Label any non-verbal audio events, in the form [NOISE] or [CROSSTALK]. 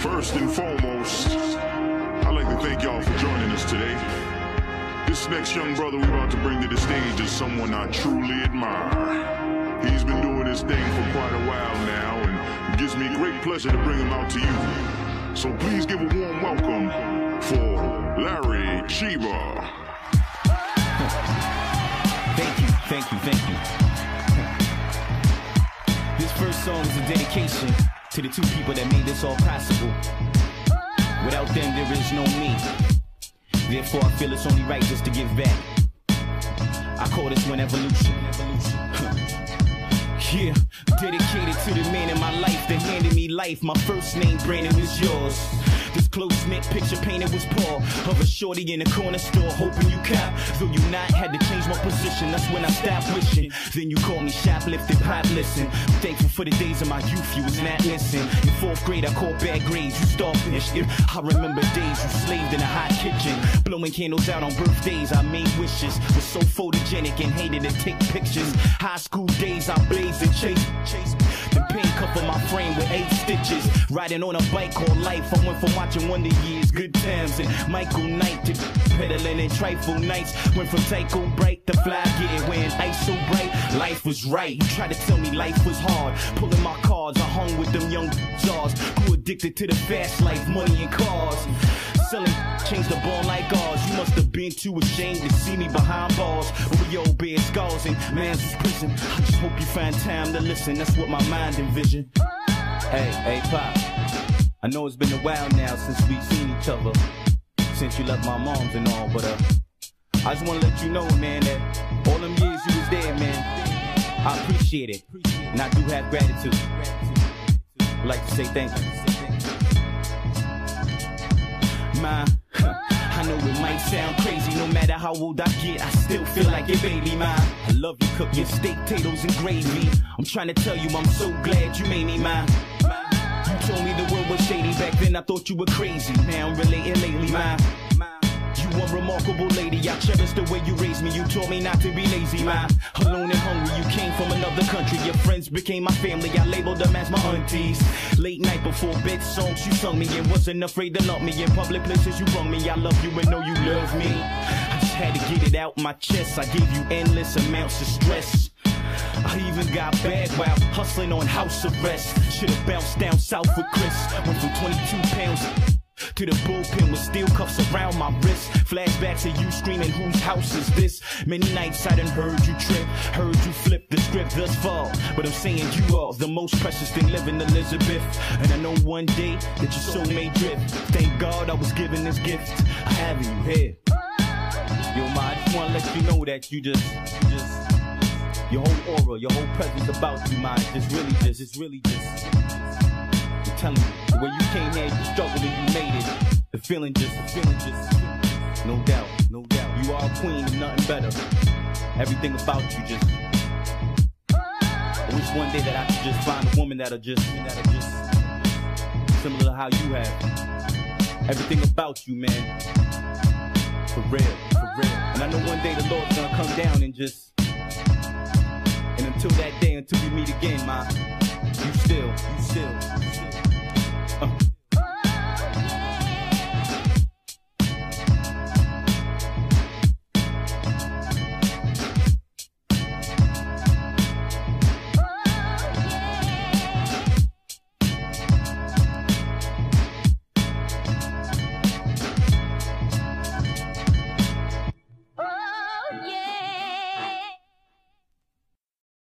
First and foremost, I'd like to thank y'all for joining us today. This next young brother we're about to bring to the stage is someone I truly admire. He's been doing his thing for quite a while now, and it gives me great pleasure to bring him out to you. So please give a warm welcome for Larry Chiba. Thank you, thank you, thank you. This first song is a dedication to the two people that made this all possible. Without them, there is no me. Therefore, I feel it's only right just to give back. I call this one evolution. yeah, dedicated to the man in my life that handed me life. My first name, Brandon, was yours. Close knit picture painted was Paul of a shorty in a corner store, hoping you cop. Though you not, had to change my position. That's when I stopped wishing. Then you called me shoplifting, pop listen. I'm thankful for the days of my youth, you was not missing. In fourth grade, I caught bad grades, you starfish. I remember days you slaved in a hot kitchen, blowing candles out on birthdays. I made wishes, was so photogenic and hated to take pictures. High school days, I blazed and chased. chased. The pain cover my frame with eight stitches. Riding on a bike all life, I went from watching Wonder Years, Good Times, and Michael Knight to pedaling in trifle nights. Went from Tycho Bright to Fly Getting when ice so bright. Life was right. You tried to tell me life was hard. Pulling my cards, I hung with them young jaws. Grew addicted to the fast life, money and cars. Selling, change the ball like ours. You must have been too ashamed to see me behind bars. With your bear scars and man's prison. I just hope you find time to listen. That's what my mind envisioned. Hey, hey, Pop. I know it's been a while now since we've seen each other. Since you left my mom's and all, but uh, I just wanna let you know, man, that all them years you was there, man, I appreciate it. And I do have gratitude. Like to say thank you. My, [LAUGHS] I know it might sound crazy, no matter how old I get, I still feel like a baby, mine. I love you cooking steak, potatoes, and gravy. I'm trying to tell you, I'm so glad you made me mine. You told me the world was shady back then, I thought you were crazy. Now I'm relating lately, mine. You a remarkable lady, I cherish the way you raised me. You taught me not to be lazy, man. Alone and hungry, you came from another country. Your friends became my family, I labeled them as my aunties. Late night before bed songs you sung me and wasn't afraid to love me. In public places you brung me, I love you and know you love me. I just had to get it out my chest. I gave you endless amounts of stress. I even got bad while hustling on house arrest. Should've bounced down south with Chris. Went from 22 pounds to the bullpen with steel cuffs around my wrist. Flashbacks of you screaming, whose house is this? Many nights I done heard you trip, heard you flip the script thus far. But I'm saying you are the most precious thing living, Elizabeth. And I know one day that your soul may drift. Thank God I was given this gift. I have you here. Yo, ma, I just wanna let you know that you just, you just, your whole aura, your whole presence about you, man, just really just, it's really just. I'm telling you, the way you came here, you struggled and you made it. The feeling just, the feeling just, no doubt, no doubt. You are a queen and nothing better. Everything about you just. I wish one day that I could just find a woman that'll just, that'll just, similar to how you have. Everything about you, man. For real, for real. And I know one day the Lord's gonna come down and just. Again, ma, you still, you still,